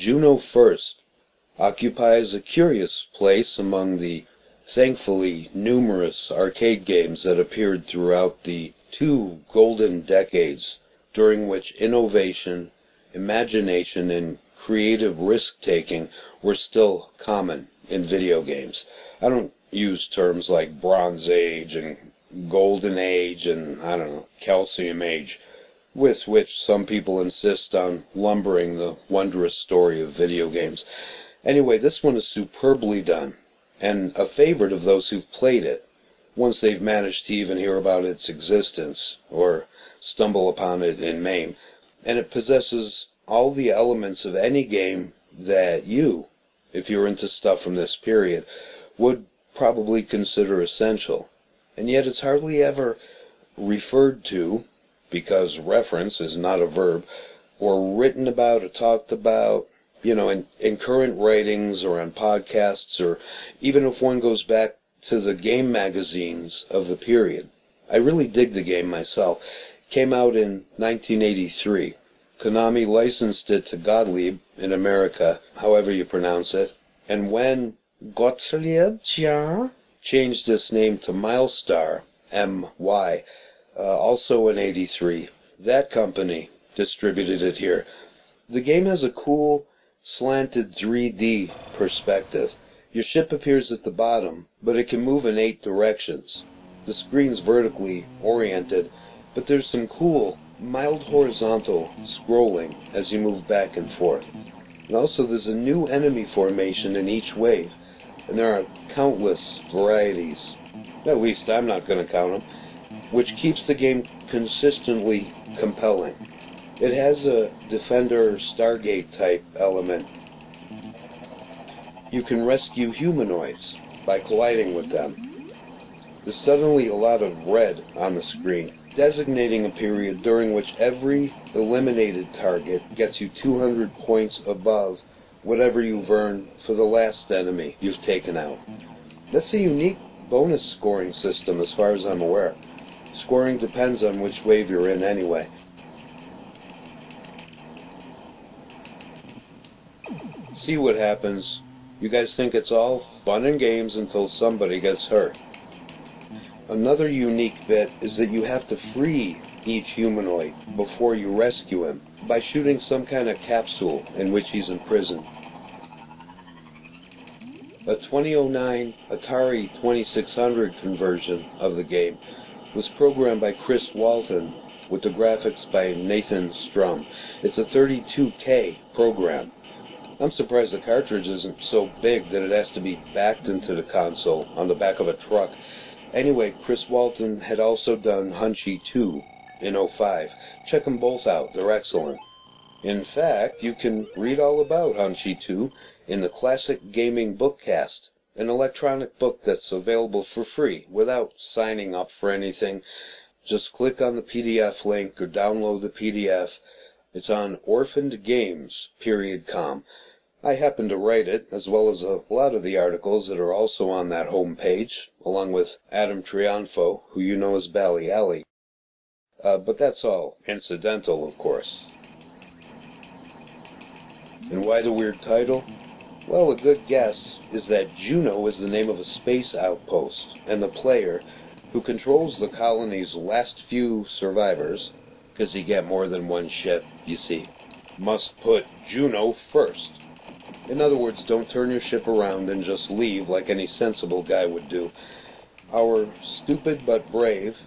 Juno First occupies a curious place among the thankfully numerous arcade games that appeared throughout the two golden decades during which innovation, imagination, and creative risk taking were still common in video games. I don't use terms like Bronze Age and Golden Age and, I don't know, Calcium Age, with which some people insist on lumbering the wondrous story of video games. Anyway, this one is superbly done, and a favorite of those who've played it, once they've managed to even hear about its existence, or stumble upon it in MAME. And it possesses all the elements of any game that you, if you're into stuff from this period, would probably consider essential. And yet it's hardly ever referred to, because reference is not a verb, or written about or talked about, you know, in, in current writings or on podcasts, or even if one goes back to the game magazines of the period. I really dig the game myself. came out in 1983. Konami licensed it to Gottlieb in America, however you pronounce it. And when Gottlieb changed its name to Mylstar, M-Y, uh, also in 83, that company distributed it here. The game has a cool slanted 3D perspective. Your ship appears at the bottom, but it can move in eight directions. The screen's vertically oriented, but there's some cool, mild horizontal scrolling as you move back and forth. And also there's a new enemy formation in each wave, and there are countless varieties. At least I'm not going to count them, which keeps the game consistently compelling. It has a Defender Stargate type element. You can rescue humanoids by colliding with them. There's suddenly a lot of red on the screen, designating a period during which every eliminated target gets you 200 points above whatever you've earned for the last enemy you've taken out. That's a unique bonus scoring system as far as I'm aware. Scoring depends on which wave you're in anyway. See what happens. You guys think it's all fun and games until somebody gets hurt. Another unique bit is that you have to free each humanoid before you rescue him by shooting some kind of capsule in which he's imprisoned. A 2009 Atari 2600 conversion of the game was programmed by Chris Walton with the graphics by Nathan Strum. It's a 32K program. I'm surprised the cartridge isn't so big that it has to be backed into the console on the back of a truck. Anyway, Chris Walton had also done Hunchy 2 in 05. Check them both out, they're excellent. In fact, you can read all about Hunchy 2 in the Classic Gaming Bookcast an electronic book that's available for free without signing up for anything. Just click on the PDF link or download the PDF. It's on Orphaned Games, period com. I happen to write it, as well as a lot of the articles that are also on that home page, along with Adam Trionfo, who you know as Bally Alley. Uh, but that's all incidental, of course. And why the weird title? Well, a good guess is that Juno is the name of a space outpost, and the player, who controls the colony's last few survivors, because you get more than one ship, you see, must put Juno first. In other words, don't turn your ship around and just leave like any sensible guy would do. Our stupid but brave,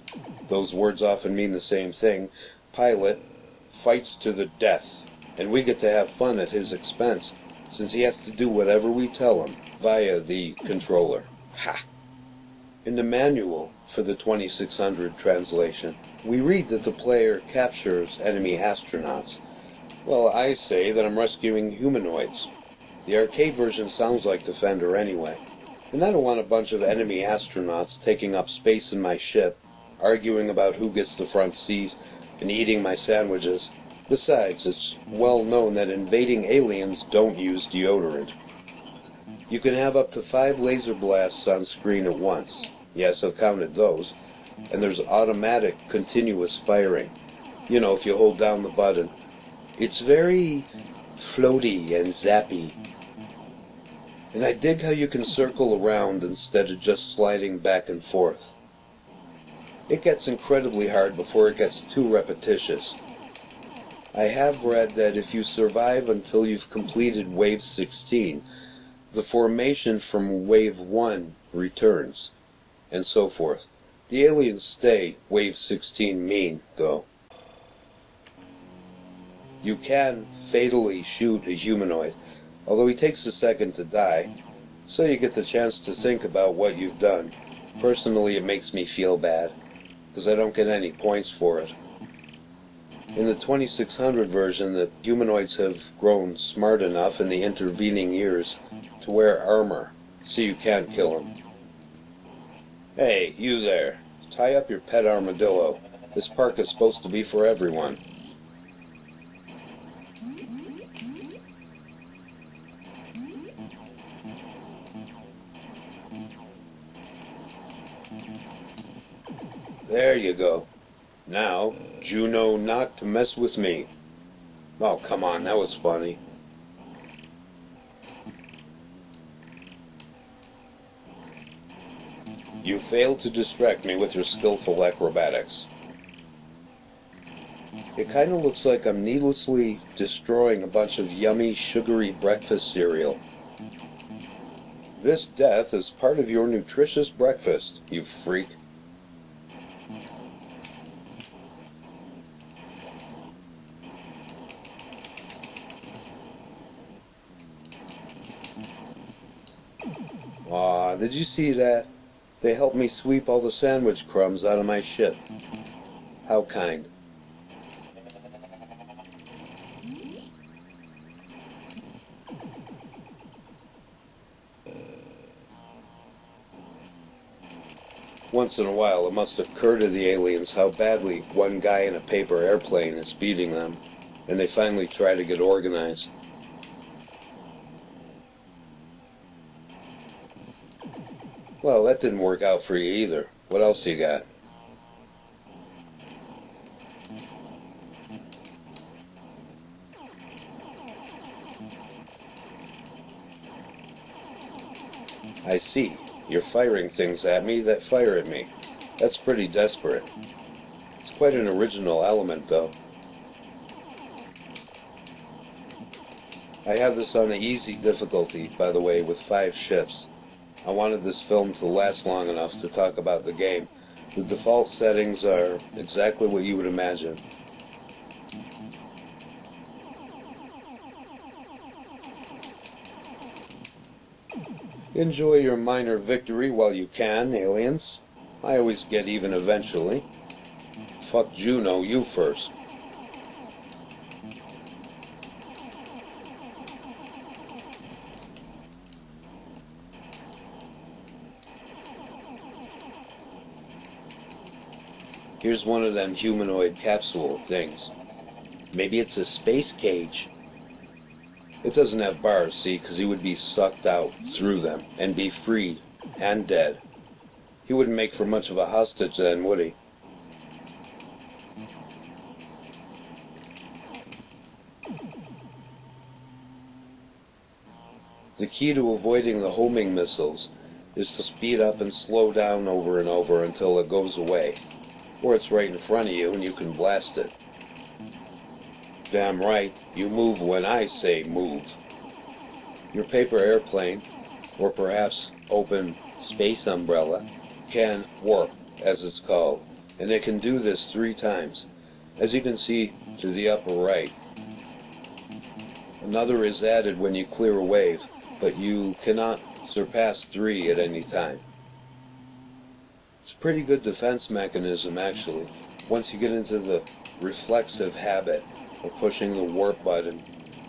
those words often mean the same thing, pilot fights to the death, and we get to have fun at his expense since he has to do whatever we tell him via the controller. Ha! In the manual for the 2600 translation, we read that the player captures enemy astronauts. Well, I say that I'm rescuing humanoids. The arcade version sounds like Defender anyway. And I don't want a bunch of enemy astronauts taking up space in my ship, arguing about who gets the front seat, and eating my sandwiches. Besides, it's well known that invading aliens don't use deodorant. You can have up to five laser blasts on screen at once. Yes, I've counted those. And there's automatic continuous firing. You know, if you hold down the button. It's very floaty and zappy. And I dig how you can circle around instead of just sliding back and forth. It gets incredibly hard before it gets too repetitious. I have read that if you survive until you've completed Wave 16, the formation from Wave 1 returns, and so forth. The aliens stay Wave 16 mean, though. You can fatally shoot a humanoid, although he takes a second to die, so you get the chance to think about what you've done. Personally, it makes me feel bad, because I don't get any points for it. In the 2600 version, the humanoids have grown smart enough in the intervening years to wear armor, so you can't kill them. Hey, you there. Tie up your pet armadillo. This park is supposed to be for everyone. There you go. Now, Juno not to mess with me. Oh, come on, that was funny. You failed to distract me with your skillful acrobatics. It kind of looks like I'm needlessly destroying a bunch of yummy, sugary breakfast cereal. This death is part of your nutritious breakfast, you freak. Aw, did you see that? They helped me sweep all the sandwich crumbs out of my ship. How kind. Once in a while, it must occur to the aliens how badly one guy in a paper airplane is beating them, and they finally try to get organized. That didn't work out for you either. What else you got? I see. You're firing things at me that fire at me. That's pretty desperate. It's quite an original element, though. I have this on the easy difficulty, by the way, with five ships. I wanted this film to last long enough to talk about the game. The default settings are exactly what you would imagine. Enjoy your minor victory while you can, aliens. I always get even eventually. Fuck Juno, you first. Here's one of them humanoid capsule things. Maybe it's a space cage. It doesn't have bars, see, because he would be sucked out through them and be freed and dead. He wouldn't make for much of a hostage then, would he? The key to avoiding the homing missiles is to speed up and slow down over and over until it goes away, or it's right in front of you and you can blast it. Damn right, you move when I say move. Your paper airplane, or perhaps open space umbrella, can warp, as it's called, and it can do this three times, as you can see to the upper right. Another is added when you clear a wave, but you cannot surpass three at any time. It's a pretty good defense mechanism, actually, once you get into the reflexive habit of pushing the warp button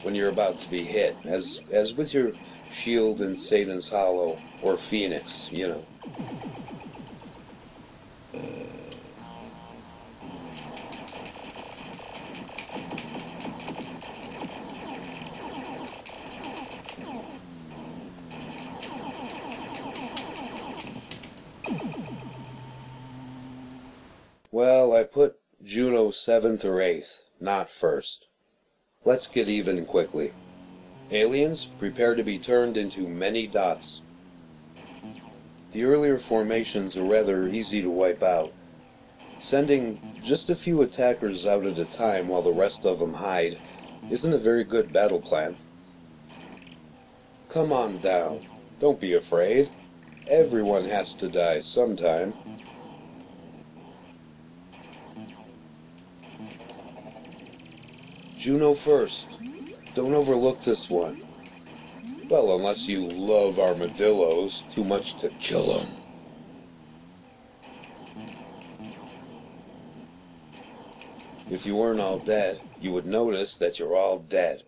when you're about to be hit, as as with your shield in Satan's Hollow or Phoenix, you know. I put Juno seventh or eighth, not first. Let's get even quickly. Aliens, prepare to be turned into many dots. The earlier formations are rather easy to wipe out. Sending just a few attackers out at a time while the rest of them hide isn't a very good battle plan. Come on down. Don't be afraid. Everyone has to die sometime. Juno first. Don't overlook this one. Well, unless you love armadillos too much to kill them. If you weren't all dead, you would notice that you're all dead.